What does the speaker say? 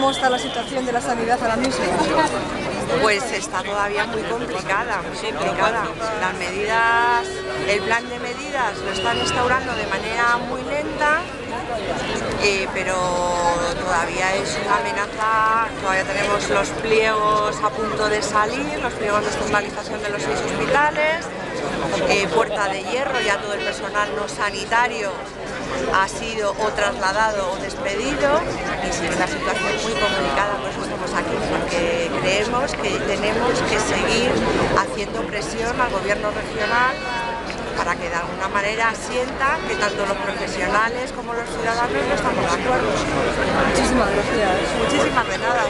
¿Cómo está la situación de la sanidad ahora mismo? Pues está todavía muy complicada, muy complicada. Las medidas, el plan de medidas lo están instaurando de manera muy lenta, eh, pero todavía es una amenaza, todavía tenemos los pliegos a punto de salir, los pliegos de estatalización de los seis hospitales, eh, puerta de hierro, ya todo el personal no sanitario ha sido o trasladado o despedido y si es una situación muy complicada, pues estamos aquí porque creemos que tenemos que seguir haciendo presión al gobierno regional para que de alguna manera sienta que tanto los profesionales como los ciudadanos no estamos de acuerdo. Muchísimas gracias. Muchísimas nada.